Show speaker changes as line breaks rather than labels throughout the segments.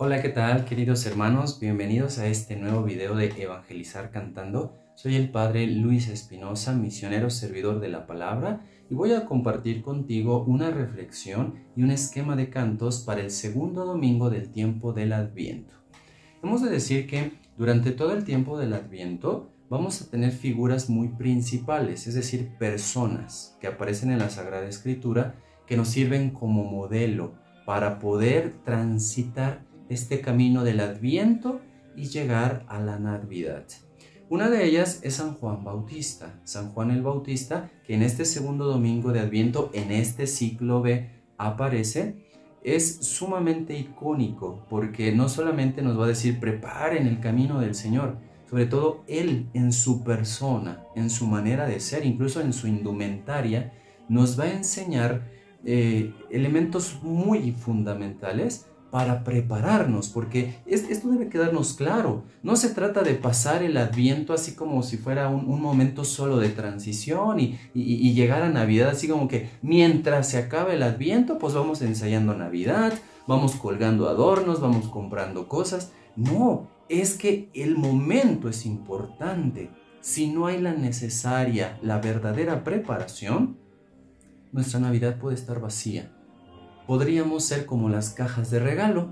Hola, ¿qué tal queridos hermanos? Bienvenidos a este nuevo video de Evangelizar Cantando. Soy el Padre Luis Espinosa, misionero servidor de la palabra, y voy a compartir contigo una reflexión y un esquema de cantos para el segundo domingo del tiempo del Adviento. Hemos de decir que durante todo el tiempo del Adviento vamos a tener figuras muy principales, es decir, personas que aparecen en la Sagrada Escritura que nos sirven como modelo para poder transitar este camino del Adviento y llegar a la Navidad. Una de ellas es San Juan Bautista, San Juan el Bautista, que en este segundo domingo de Adviento, en este ciclo B, aparece, es sumamente icónico porque no solamente nos va a decir preparen el camino del Señor, sobre todo Él en su persona, en su manera de ser, incluso en su indumentaria, nos va a enseñar eh, elementos muy fundamentales para prepararnos, porque esto debe quedarnos claro. No se trata de pasar el adviento así como si fuera un, momento solo de transición y, y, llegar a Navidad así como que mientras se acabe el adviento, pues vamos ensayando Navidad, vamos colgando adornos, vamos comprando cosas. No, es que el momento es importante. Si no hay la necesaria, la verdadera preparación, nuestra Navidad puede estar vacía podríamos ser como las cajas de regalo,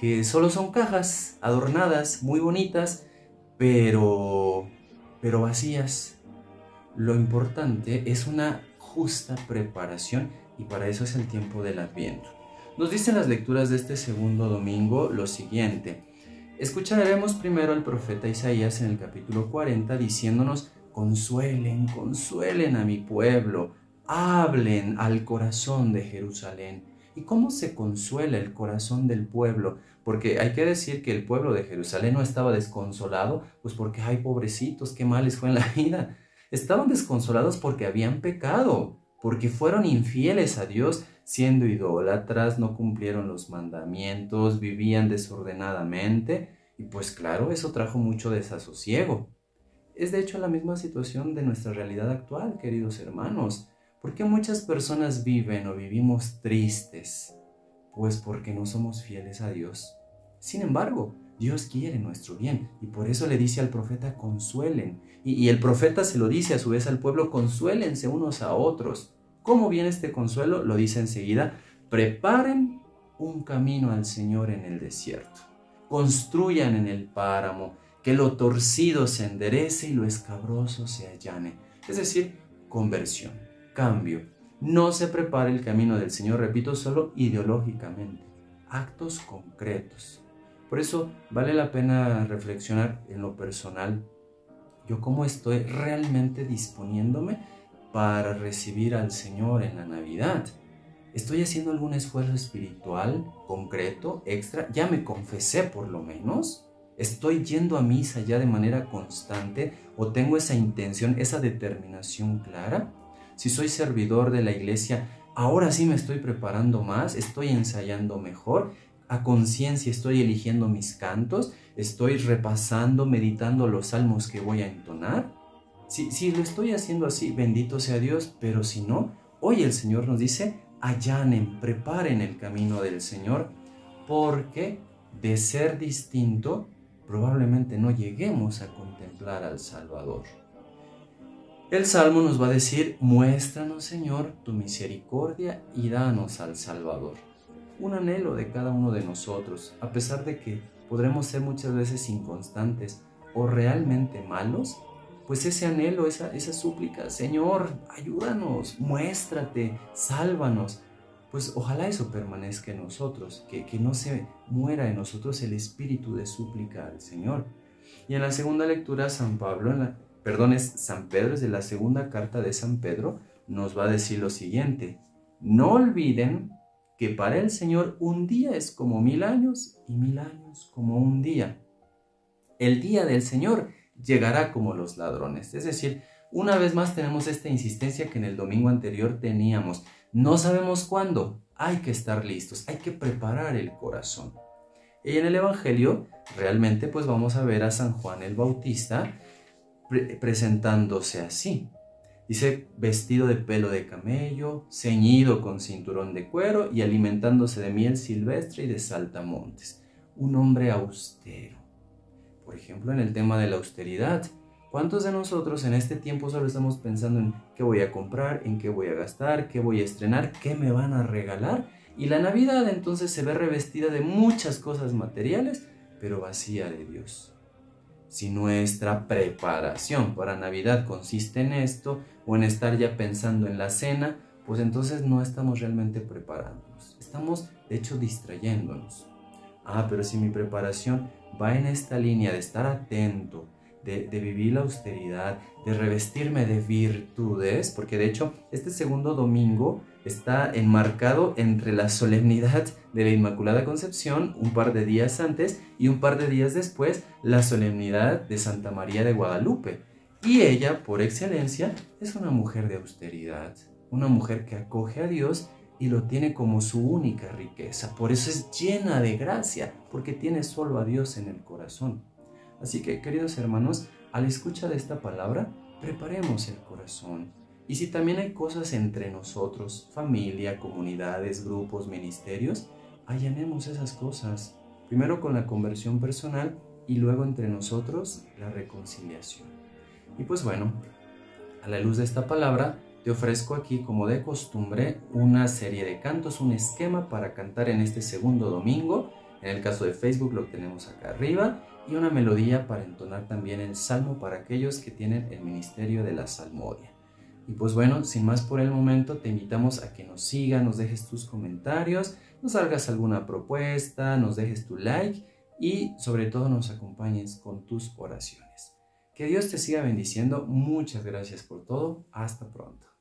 que solo son cajas adornadas, muy bonitas, pero, pero vacías. Lo importante es una justa preparación y para eso es el tiempo del adviento. Nos dicen las lecturas de este segundo domingo lo siguiente. Escucharemos primero al profeta Isaías en el capítulo 40 diciéndonos, consuelen, consuelen a mi pueblo, hablen al corazón de Jerusalén ¿Y cómo se consuela el corazón del pueblo? Porque hay que decir que el pueblo de Jerusalén no estaba desconsolado, pues porque, ay, pobrecitos, qué mal les fue en la vida. Estaban desconsolados porque habían pecado, porque fueron infieles a Dios, siendo idólatras, no cumplieron los mandamientos, vivían desordenadamente, y pues claro, eso trajo mucho desasosiego. Es de hecho la misma situación de nuestra realidad actual, queridos hermanos. ¿Por qué muchas personas viven o vivimos tristes? Pues porque no somos fieles a Dios. Sin embargo, Dios quiere nuestro bien y por eso le dice al profeta consuelen. Y, el profeta se lo dice a su vez al pueblo, consuélense unos a otros. ¿Cómo viene este consuelo? Lo dice enseguida, preparen un camino al Señor en el desierto. Construyan en el páramo, que lo torcido se enderece y lo escabroso se allane. Es decir, conversión cambio. No se prepara el camino del Señor, repito, solo ideológicamente, actos concretos. Por eso vale la pena reflexionar en lo personal, yo cómo estoy realmente disponiéndome para recibir al Señor en la Navidad. ¿Estoy haciendo algún esfuerzo espiritual concreto, extra? ¿Ya me confesé por lo menos? ¿Estoy yendo a misa ya de manera constante o tengo esa intención, esa determinación clara? Si soy servidor de la iglesia, ahora sí me estoy preparando más, estoy ensayando mejor, a conciencia estoy eligiendo mis cantos, estoy repasando, meditando los salmos que voy a entonar. Si, si lo estoy haciendo así, bendito sea Dios, pero si no, hoy el Señor nos dice, allanen, preparen el camino del Señor, porque de ser distinto, probablemente no lleguemos a contemplar al Salvador. El Salmo nos va a decir, muéstranos Señor tu misericordia y danos al Salvador. Un anhelo de cada uno de nosotros, a pesar de que podremos ser muchas veces inconstantes o realmente malos, pues ese anhelo, esa, esa súplica, Señor, ayúdanos, muéstrate, sálvanos, pues ojalá eso permanezca en nosotros, que, que no se muera en nosotros el espíritu de súplica al Señor. Y en la segunda lectura, San Pablo, en la, perdón, es San Pedro, es de la segunda carta de San Pedro, nos va a decir lo siguiente, no olviden que para el Señor un día es como mil años y mil años como un día. El día del Señor llegará como los ladrones. Es decir, una vez más tenemos esta insistencia que en el domingo anterior teníamos. No sabemos cuándo. Hay que estar listos, hay que preparar el corazón. Y en el Evangelio, realmente, pues vamos a ver a San Juan el Bautista presentándose así. Dice, vestido de pelo de camello, ceñido con cinturón de cuero y alimentándose de miel silvestre y de saltamontes. un hombre austero. Por ejemplo, en el tema de la austeridad, ¿cuántos de nosotros en este tiempo solo estamos pensando en qué voy a comprar, en qué voy a gastar, qué voy a estrenar, qué me van a regalar? Y la Navidad entonces se ve revestida de muchas cosas materiales, pero vacía de Dios. Si nuestra preparación para Navidad consiste en esto, o en estar ya pensando en la cena, pues entonces no estamos realmente preparándonos. Estamos, de hecho, distrayéndonos. Ah, pero si mi preparación va en esta línea de estar atento, de, vivir la austeridad, de revestirme de virtudes, porque de hecho este segundo domingo está enmarcado entre la solemnidad de la Inmaculada Concepción un par de días antes y un par de días después la solemnidad de Santa María de Guadalupe. Y ella, por excelencia, es una mujer de austeridad, una mujer que acoge a Dios y lo tiene como su única riqueza. Por eso es llena de gracia, porque tiene solo a Dios en el corazón. Así que, queridos hermanos, al escuchar de esta palabra, preparemos el corazón. Y si también hay cosas entre nosotros, familia, comunidades, grupos, ministerios, allanemos esas cosas. Primero con la conversión personal y luego entre nosotros la reconciliación. Y pues bueno, a la luz de esta palabra, te ofrezco aquí, como de costumbre, una serie de cantos, un esquema para cantar en este segundo domingo. En el caso de Facebook lo tenemos acá arriba y una melodía para entonar también el salmo para aquellos que tienen el ministerio de la salmodia. Y pues bueno, sin más por el momento, te invitamos a que nos sigas, nos dejes tus comentarios, nos hagas alguna propuesta, nos dejes tu like y sobre todo nos acompañes con tus oraciones. Que Dios te siga bendiciendo. Muchas gracias por todo. Hasta pronto.